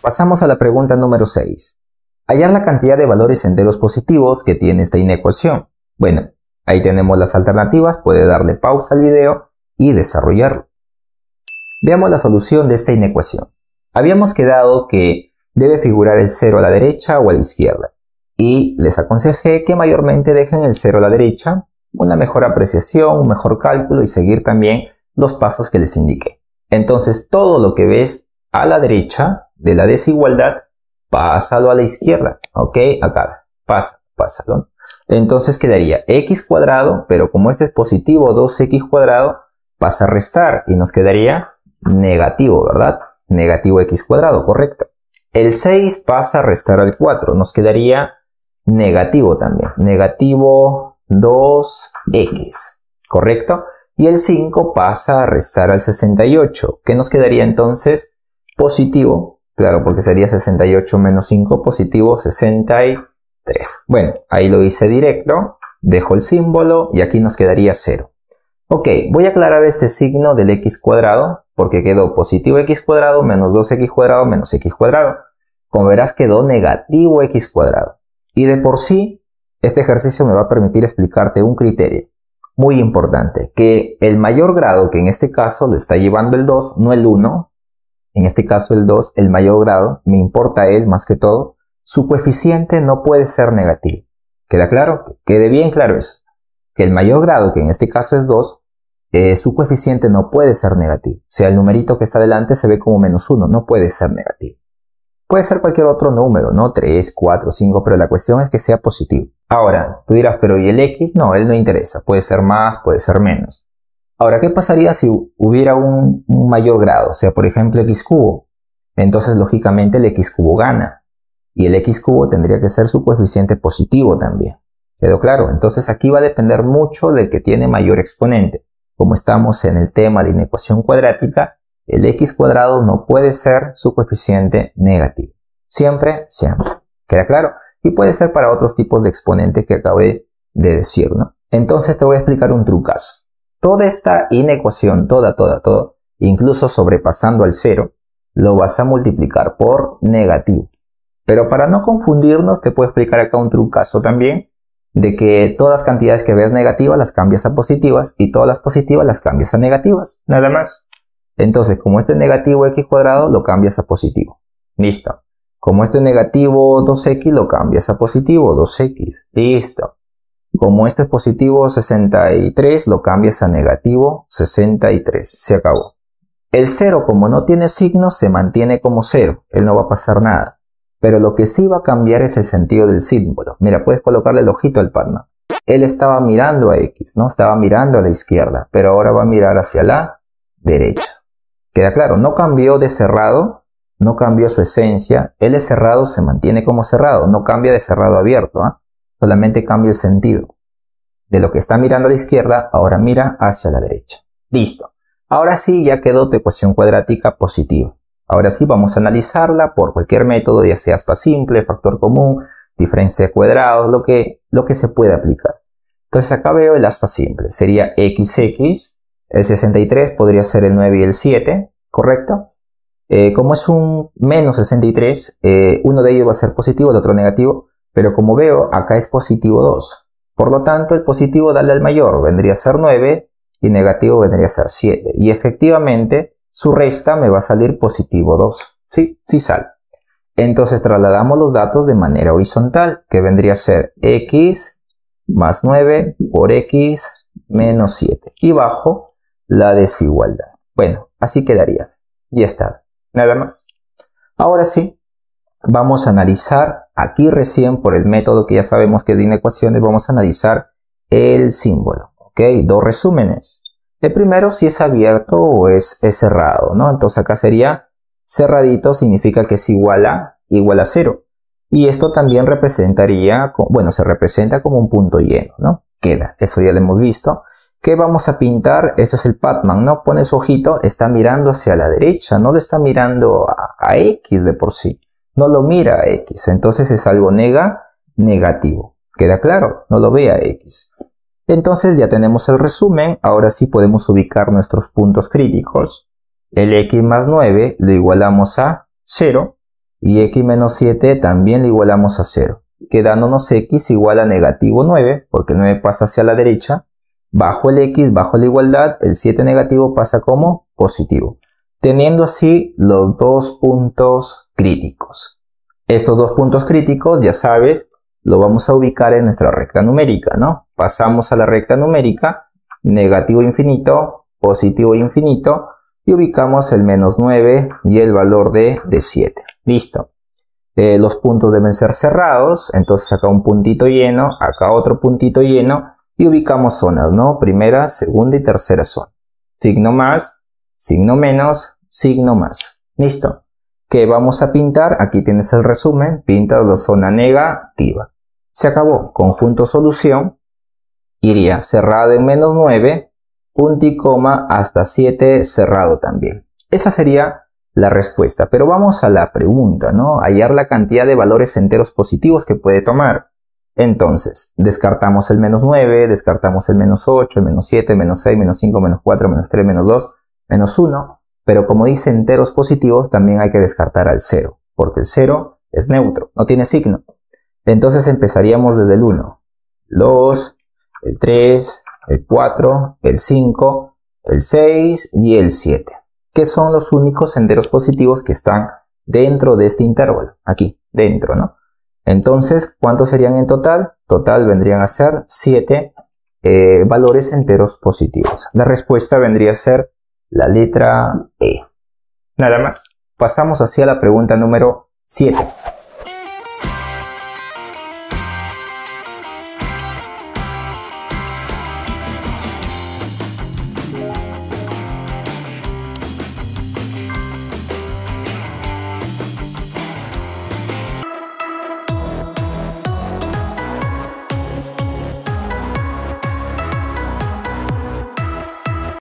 Pasamos a la pregunta número 6. Hallar la cantidad de valores enteros positivos que tiene esta inecuación. Bueno, ahí tenemos las alternativas, puede darle pausa al video y desarrollarlo. Veamos la solución de esta inecuación. Habíamos quedado que debe figurar el 0 a la derecha o a la izquierda. Y les aconsejé que mayormente dejen el 0 a la derecha, una mejor apreciación, un mejor cálculo y seguir también los pasos que les indiqué. Entonces todo lo que ves a la derecha de la desigualdad, pásalo a la izquierda, ¿ok? Acá, pasa, pásalo. Entonces quedaría x cuadrado, pero como este es positivo 2x cuadrado, pasa a restar y nos quedaría negativo, ¿verdad? Negativo x cuadrado, correcto. El 6 pasa a restar al 4, nos quedaría negativo también, negativo 2x, ¿correcto? Y el 5 pasa a restar al 68, que nos quedaría entonces positivo, claro, porque sería 68 menos 5, positivo 63. Bueno, ahí lo hice directo, dejo el símbolo y aquí nos quedaría 0. Ok, voy a aclarar este signo del x cuadrado, porque quedó positivo x cuadrado menos 2x cuadrado menos x cuadrado. Como verás quedó negativo x cuadrado. Y de por sí, este ejercicio me va a permitir explicarte un criterio muy importante, que el mayor grado, que en este caso lo está llevando el 2, no el 1, en este caso el 2, el mayor grado, me importa él más que todo, su coeficiente no puede ser negativo. ¿Queda claro? Quede bien claro eso. Que el mayor grado, que en este caso es 2, eh, su coeficiente no puede ser negativo. O sea, el numerito que está delante se ve como menos 1, no puede ser negativo. Puede ser cualquier otro número, ¿no? 3, 4, 5, pero la cuestión es que sea positivo. Ahora, tú dirás, pero ¿y el X? No, él no interesa. Puede ser más, puede ser menos. Ahora, ¿qué pasaría si hubiera un, mayor grado? O sea, por ejemplo, X cubo. Entonces, lógicamente, el X cubo gana. Y el X cubo tendría que ser su coeficiente positivo también. ¿Quedó claro? Entonces, aquí va a depender mucho del que tiene mayor exponente. Como estamos en el tema de inecuación cuadrática, el x cuadrado no puede ser su coeficiente negativo. Siempre, siempre. ¿Queda claro? Y puede ser para otros tipos de exponentes que acabé de decir, ¿no? Entonces te voy a explicar un trucazo. Toda esta inecuación, toda, toda, toda, incluso sobrepasando al cero, lo vas a multiplicar por negativo. Pero para no confundirnos, te puedo explicar acá un trucazo también, de que todas las cantidades que ves negativas las cambias a positivas y todas las positivas las cambias a negativas. Nada más. Entonces, como este es negativo x cuadrado, lo cambias a positivo. Listo. Como este es negativo 2x, lo cambias a positivo 2x. Listo. Como este es positivo 63, lo cambias a negativo 63. Se acabó. El 0, como no tiene signo, se mantiene como 0. Él no va a pasar nada. Pero lo que sí va a cambiar es el sentido del símbolo. Mira, puedes colocarle el ojito al partner. Él estaba mirando a X, ¿no? Estaba mirando a la izquierda, pero ahora va a mirar hacia la derecha. Queda claro, no cambió de cerrado, no cambió su esencia. Él es cerrado, se mantiene como cerrado, no cambia de cerrado abierto, ¿ah? Solamente cambia el sentido. De lo que está mirando a la izquierda, ahora mira hacia la derecha. Listo. Ahora sí, ya quedó tu ecuación cuadrática positiva. Ahora sí, vamos a analizarla por cualquier método, ya sea aspa simple, factor común, diferencia de cuadrados, lo que, lo que se pueda aplicar. Entonces acá veo el aspa simple. Sería xx el 63 podría ser el 9 y el 7, ¿correcto? Eh, como es un menos 63, eh, uno de ellos va a ser positivo, el otro negativo, pero como veo, acá es positivo 2. Por lo tanto, el positivo darle al mayor vendría a ser 9 y negativo vendría a ser 7. Y efectivamente, su resta me va a salir positivo 2. Sí, sí sale. Entonces trasladamos los datos de manera horizontal, que vendría a ser x más 9 por x menos 7. Y bajo la desigualdad. Bueno, así quedaría. Y está. Nada más. Ahora sí, vamos a analizar aquí recién por el método que ya sabemos que de inecuaciones, vamos a analizar el símbolo. ¿Ok? Dos resúmenes. El primero si es abierto o es, cerrado, ¿no? Entonces acá sería cerradito significa que es igual a igual a cero. Y esto también representaría, bueno, se representa como un punto lleno, ¿no? Queda, eso ya lo hemos visto. ¿Qué vamos a pintar? Eso es el Patman, ¿no? Pone su ojito, está mirando hacia la derecha, no le está mirando a, X de por sí. No lo mira a X, entonces es algo nega, negativo. ¿Queda claro? No lo ve a X. Entonces ya tenemos el resumen, ahora sí podemos ubicar nuestros puntos críticos. El X más 9 lo igualamos a 0 y x menos 7 también le igualamos a 0, quedándonos x igual a negativo 9, porque el 9 pasa hacia la derecha, bajo el x, bajo la igualdad, el 7 negativo pasa como positivo, teniendo así los dos puntos críticos. Estos dos puntos críticos, ya sabes, lo vamos a ubicar en nuestra recta numérica, ¿no? Pasamos a la recta numérica, negativo infinito, positivo infinito, y ubicamos el menos 9 y el valor de, de 7. Listo. Eh, los puntos deben ser cerrados, entonces acá un puntito lleno, acá otro puntito lleno, y ubicamos zonas, ¿no? Primera, segunda y tercera zona. Signo más, signo menos, signo más. Listo. ¿Qué vamos a pintar? Aquí tienes el resumen. Pinta la zona negativa. Se acabó. Conjunto solución. Iría cerrado en menos 9, punto y coma hasta 7 cerrado también. Esa sería la respuesta. Pero vamos a la pregunta, ¿no? Hallar la cantidad de valores enteros positivos que puede tomar. Entonces, descartamos el menos 9, descartamos el menos 8, el menos 7, menos 6, menos 5, menos 4, menos 3, menos 2, menos 1. Pero como dice enteros positivos, también hay que descartar al 0, porque el 0 es neutro, no tiene signo. Entonces empezaríamos desde el 1, el 2, el 3, el 4, el 5, el 6 y el 7, que son los únicos enteros positivos que están dentro de este intervalo, aquí, dentro, ¿no? Entonces, ¿cuántos serían en total? Total vendrían a ser 7 eh, valores enteros positivos. La respuesta vendría a ser la letra E. Nada más. Pasamos hacia la pregunta número 7.